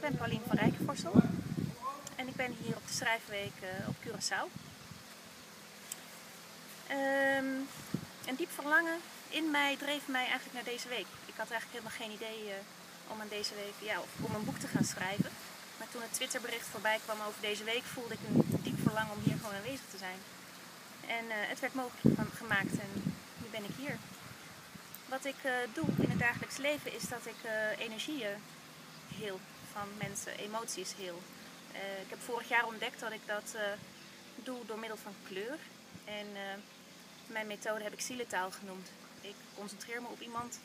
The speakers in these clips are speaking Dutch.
ik ben Paulien van Rijkenvorsel en ik ben hier op de schrijfweek uh, op Curaçao. Um, een diep verlangen in mij dreef mij eigenlijk naar deze week. Ik had eigenlijk helemaal geen idee uh, om aan deze week, ja, om een boek te gaan schrijven. Maar toen het Twitterbericht voorbij kwam over deze week, voelde ik een diep verlangen om hier gewoon aanwezig te zijn. En uh, het werd mogelijk gemaakt en nu ben ik hier. Wat ik uh, doe in het dagelijks leven is dat ik energieën heel van mensen, emoties heel. Uh, ik heb vorig jaar ontdekt dat ik dat uh, doe door middel van kleur. En uh, mijn methode heb ik zielentaal genoemd. Ik concentreer me op iemand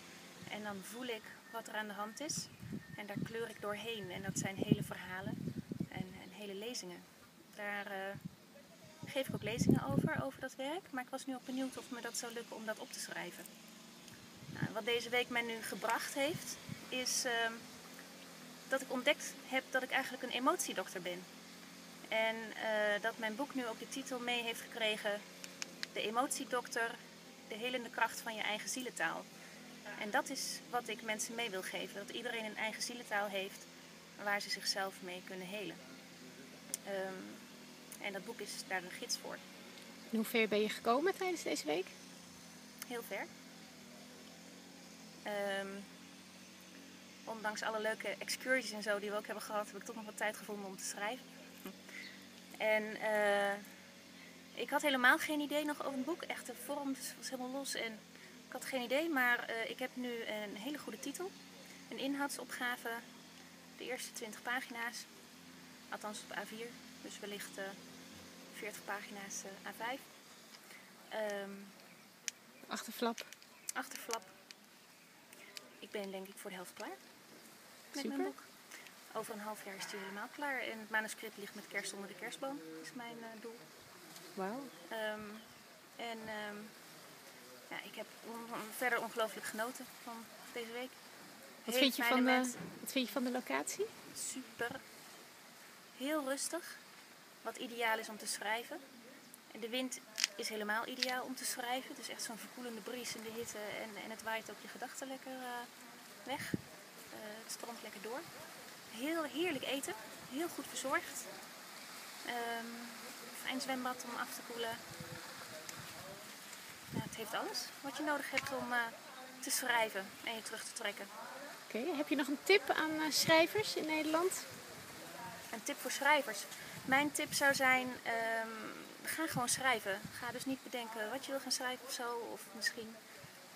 en dan voel ik wat er aan de hand is. En daar kleur ik doorheen. En dat zijn hele verhalen en, en hele lezingen. Daar geef ik ook lezingen over, over dat werk. Maar ik was nu ook benieuwd of me dat zou lukken om dat op te schrijven. Nou, wat deze week mij nu gebracht heeft, is ehm, dat ik ontdekt heb dat ik eigenlijk een emotiedokter ben. En uh, dat mijn boek nu ook de titel mee heeft gekregen: De emotiedokter, de helende kracht van je eigen zielentaal. En dat is wat ik mensen mee wil geven: dat iedereen een eigen zielentaal heeft waar ze zichzelf mee kunnen helen. Um, en dat boek is daar een gids voor. En hoe ver ben je gekomen tijdens deze week? Heel ver. Um, ondanks alle leuke excursies en zo die we ook hebben gehad, heb ik toch nog wat tijd gevonden om te schrijven. En uh, ik had helemaal geen idee nog over een boek. Echt, de vorm was helemaal los en ik had geen idee. Maar uh, ik heb nu een hele goede titel. Een inhoudsopgave. De eerste 20 pagina's. Althans op A4. Dus wellicht uh, 40 pagina's A5. Um, achterflap. Achterflap. Ik ben denk ik voor de helft klaar met Super. mijn boek. Over een half jaar is die helemaal klaar. En het manuscript ligt met kerst onder de kerstboom, is mijn uh, doel. Wauw. Um, en um, ja, ik heb on verder ongelooflijk genoten van deze week. Wat vind, je van de, wat vind je van de locatie? Super. Heel rustig. Wat ideaal is om te schrijven. En de wind is helemaal ideaal om te schrijven. Het is echt zo'n verkoelende bries in de hitte. En, en het waait ook je gedachten lekker uh, weg. Uh, het stroomt lekker door. Heel heerlijk eten. Heel goed verzorgd. Um, fijn zwembad om af te koelen. Het heeft alles wat je nodig hebt om uh, te schrijven en je terug te trekken. Oké, okay. heb je nog een tip aan uh, schrijvers in Nederland? Een tip voor schrijvers? Mijn tip zou zijn, um, ga gewoon schrijven. Ga dus niet bedenken wat je wil gaan schrijven of zo. Of misschien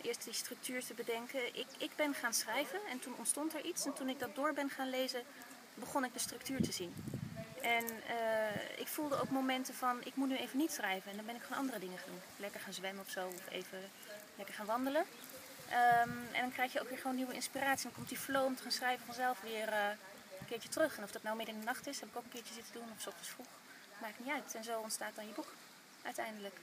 eerst die structuur te bedenken. Ik, ik ben gaan schrijven en toen ontstond er iets. En toen ik dat door ben gaan lezen, begon ik de structuur te zien. En uh, ik voelde ook momenten van, ik moet nu even niet schrijven. En dan ben ik gewoon andere dingen gaan doen. Lekker gaan zwemmen of zo, of even lekker gaan wandelen. Um, en dan krijg je ook weer gewoon nieuwe inspiratie. Dan komt die flow om te gaan schrijven vanzelf weer uh, een keertje terug. En of dat nou midden in de nacht is, heb ik ook een keertje zitten doen. Of s ochtends vroeg. Maakt niet uit. En zo ontstaat dan je boek. Uiteindelijk.